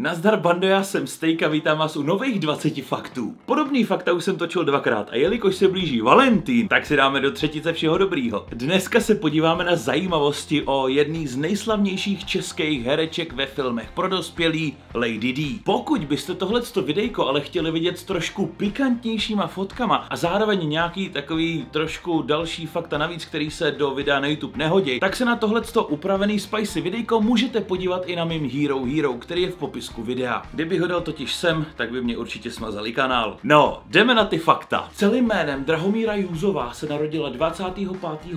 Nazdar bando, já jsem Stejka, vítám vás u nových 20 faktů. Podobný fakta už jsem točil dvakrát a jelikož se blíží Valentín, tak si dáme do třetice všeho dobrýho. Dneska se podíváme na zajímavosti o jedný z nejslavnějších českých hereček ve filmech pro dospělí Lady D. Pokud byste tohleto videjko ale chtěli vidět s trošku pikantnějšíma fotkama a zároveň nějaký takový trošku další fakta navíc, který se do videa na YouTube nehodí, tak se na tohleto upravený spicy videjko můžete podívat i na mým Hero Hero, který je v popisku popisku videa. Kdyby ho dal totiž sem, tak by mě určitě smazali kanál. No, jdeme na ty fakta. Celým jménem Drahomíra Jůzová se narodila 25.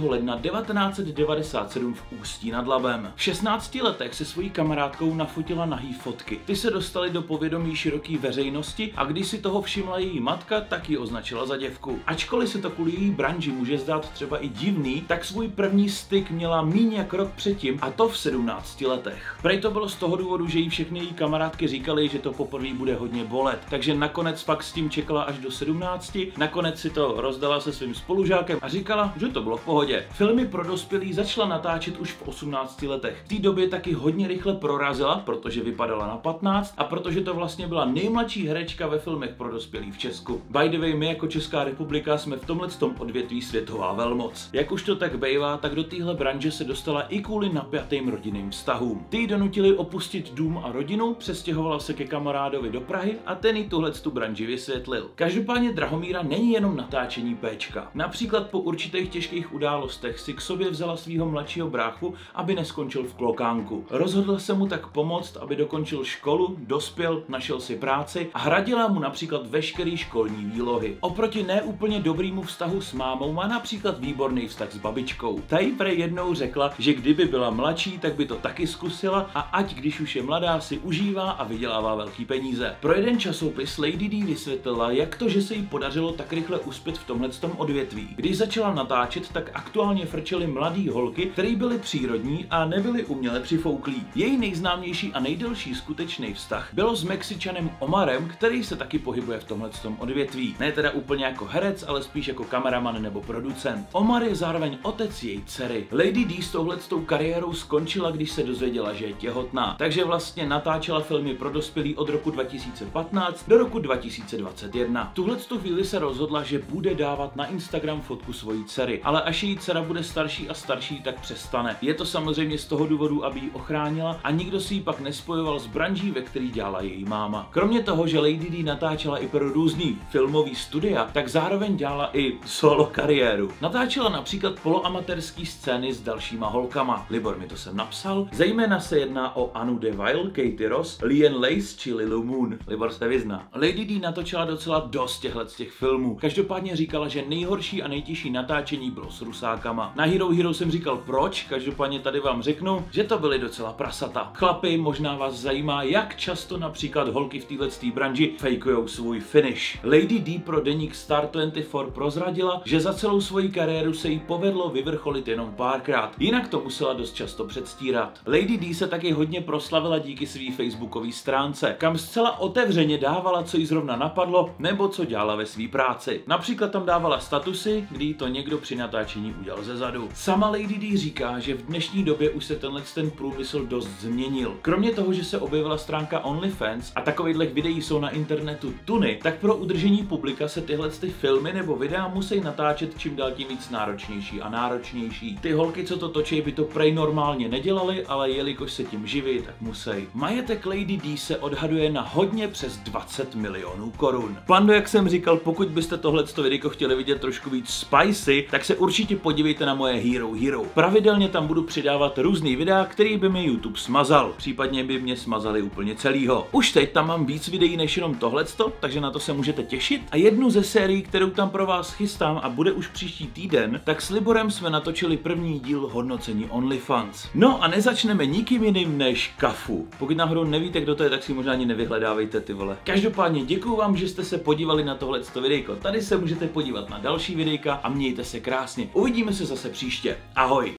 ledna 1997 v Ústí nad Labem. V 16 letech se svojí kamarádkou nafotila nahý fotky. Ty se dostaly do povědomí široké veřejnosti a když si toho všimla její matka, tak ji označila za děvku. Ačkoliv se to kvůli její branži může zdát třeba i divný, tak svůj první styk měla míň jak rok předtím a to v 17 letech. Prej to bylo z toho důvodu, že jí všechny její kamarádky kamarádky říkali, že to poprvé bude hodně bolet. Takže nakonec fakt s tím čekala až do 17. Nakonec si to rozdala se svým spolužákem a říkala, že to bylo v pohodě. Filmy pro dospělí začala natáčet už v 18 letech. V té době taky hodně rychle prorazila, protože vypadala na 15 a protože to vlastně byla nejmladší herečka ve filmech pro dospělí v Česku. By the way, my jako Česká republika jsme v tomhle tom odvětví světová velmoc. Jak už to tak bývá, tak do téhle branže se dostala i kvůli napjatým rodinným vztahům. Ty donutili opustit dům a rodinu, přestěhovala se ke kamarádovi do Prahy a ten jí tuhle tu branži vysvětlil. Každopádně Drahomíra není jenom natáčení péčka. Například po určitých těžkých událostech si k sobě vzala svého mladšího bráchu, aby neskončil v klokánku. Rozhodl se mu tak pomoct, aby dokončil školu, dospěl, našel si práci a hradila mu například veškerý školní výlohy. Oproti neúplně dobrýmu vztahu s mámou má například výborný vztah s babičkou. Ta jí pre jednou řekla, že kdyby byla mladší, tak by to taky zkusila a ať když už je mladá si užívá užívá a vydělává velký peníze. Pro jeden časopis Lady D vysvětlila, jak to, že se jí podařilo tak rychle uspět v tomhle odvětví. Když začala natáčet, tak aktuálně frčely mladý holky, které byly přírodní a nebyly uměle přifouklí. Její nejznámější a nejdelší skutečný vztah bylo s Mexičanem Omarem, který se taky pohybuje v tomhle odvětví. Ne teda úplně jako herec, ale spíš jako kameraman nebo producent. Omar je zároveň otec její dcery. Lady D s touhletou kariérou skončila, když se dozvěděla, že je těhotná. Takže vlastně natáčela filmy pro dospělí od roku 2015 do roku 2021. Tuhle tu chvíli se rozhodla, že bude dávat na Instagram fotku svojí dcery, ale až její dcera bude starší a starší, tak přestane. Je to samozřejmě z toho důvodu, aby ji ochránila a nikdo si ji pak nespojoval s branží, ve který dělala její máma. Kromě toho, že Lady D natáčela i pro různý filmový studia, tak zároveň dělala i solo kariéru. Natáčela například poloamatérský scény s dalšíma holkama. Libor mi to sem napsal. Zejména se jedná o Anu DeVille, Katie Ross, Lian Lace či Lilu Moon. Libor se vyzná. Lady D natočila docela dost těchhle z těch filmů. Každopádně říkala, že nejhorší a nejtěžší natáčení bylo s rusákama. Na Hero Hero jsem říkal proč, každopádně tady vám řeknu, že to byly docela prasata. Chlapy, možná vás zajímá, jak často například holky v této branži fejkujou svůj finish. Lady D pro deník Star 24 prozradila, že za celou svoji kariéru se jí povedlo vyvrcholit jenom párkrát, jinak to musela dost často předstírat. Lady D se taky hodně proslavila díky svý Facebook facebookové stránce, kam zcela otevřeně dávala, co jí zrovna napadlo, nebo co dělala ve své práci. Například tam dávala statusy, kdy to někdo při natáčení udělal ze zadu. Sama Lady D říká, že v dnešní době už se tenhle ten průmysl dost změnil. Kromě toho, že se objevila stránka OnlyFans a takovýchhle videí jsou na internetu tuny, tak pro udržení publika se tyhle ty filmy nebo videa musí natáčet čím dál tím víc náročnější a náročnější. Ty holky, co to točí, by to prej normálně nedělali, ale jelikož se tím živí, tak musí. Majetek Lady D se odhaduje na hodně přes 20 milionů korun. Pando, jak jsem říkal, pokud byste tohle videjko chtěli vidět trošku víc spicy, tak se určitě podívejte na moje Hero Hero. Pravidelně tam budu přidávat různý videa, který by mi YouTube smazal, případně by mě smazali úplně celýho. Už teď tam mám víc videí než jenom tohleto, takže na to se můžete těšit. A jednu ze sérií, kterou tam pro vás chystám a bude už příští týden, tak s Liborem jsme natočili první díl hodnocení OnlyFans. No a nezačneme nikým jiným než Kafu. Pokud náhodou nevíte, nevíte, kdo to je, tak si možná ani nevyhledávejte ty vole. Každopádně děkuji vám, že jste se podívali na tohle videjko. Tady se můžete podívat na další videjka a mějte se krásně. Uvidíme se zase příště. Ahoj!